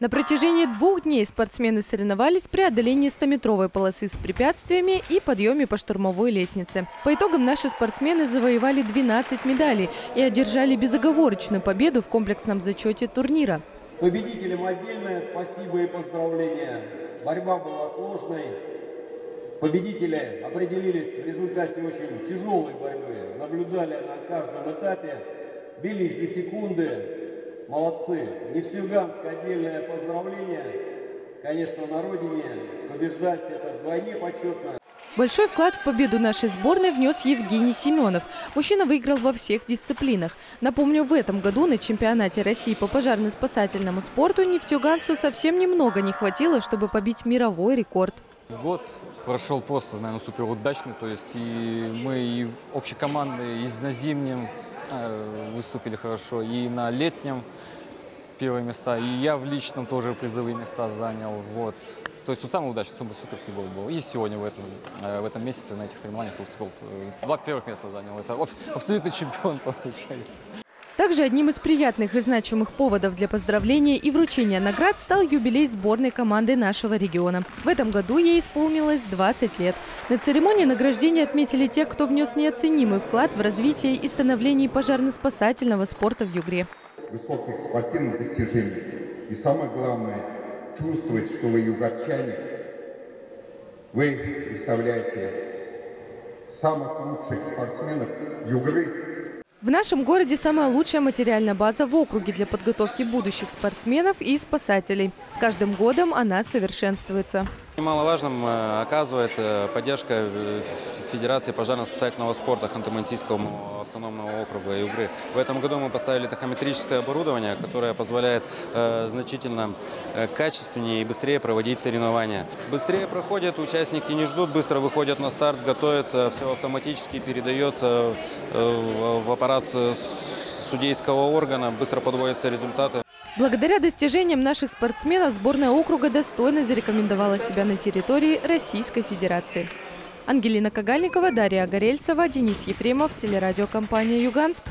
На протяжении двух дней спортсмены соревновались в преодолении 100-метровой полосы с препятствиями и подъеме по штурмовой лестнице. По итогам наши спортсмены завоевали 12 медалей и одержали безоговорочную победу в комплексном зачете турнира. Победителям отдельное спасибо и поздравления. Борьба была сложной. Победители определились в результате очень тяжелой борьбы. Наблюдали на каждом этапе, бились за секунды. Молодцы. Нефтьюганск отдельное поздравление. Конечно, на родине побеждать это вдвойне почетно. Большой вклад в победу нашей сборной внес Евгений Семенов. Мужчина выиграл во всех дисциплинах. Напомню, в этом году на чемпионате России по пожарно-спасательному спорту нефтьюгансу совсем немного не хватило, чтобы побить мировой рекорд. Год прошел просто, наверное, супер удачный. То есть и мы и общекомандные, и на зимнем выступили хорошо, и на летнем первые места, и я в личном тоже призовые места занял. Вот. То есть тут самый удачный, самый суперский год был. И сегодня в этом, э, в этом месяце на этих соревнованиях выступил. э, Два первых места занял. Это аб- абсолютный чемпион получается. Также одним из приятных и значимых поводов для поздравления и вручения наград стал юбилей сборной команды нашего региона. В этом году ей исполнилось 20 лет. На церемонии награждения отметили тех, кто внес неоценимый вклад в развитие и становление пожарно-спасательного спорта в Югре. высоких спортивных достижений. И самое главное, чувствовать, что вы югорчане, вы представляете самых лучших спортсменов Югры, В нашем городе самая лучшая материальная база в округе для подготовки будущих спортсменов и спасателей. С каждым годом она совершенствуется. Немаловажным э, оказывается поддержка э, Федерации пожарно-спасательного спорта Ханты-Мансийского автономного округа Югры. В этом году мы поставили тахометрическое оборудование, которое позволяет э, значительно э, качественнее и быстрее проводить соревнования. Быстрее проходят, участники не ждут, быстро выходят на старт, готовятся, все автоматически передается э, в аппарат судейского органа, быстро подводятся результаты. Благодаря достижениям наших спортсменов сборная округа достойно зарекомендовала себя на территории Российской Федерации. Ангелина Кагальникова, Дарья Огорельцева, Денис Ефремов, телерадиокомпания «Юганск».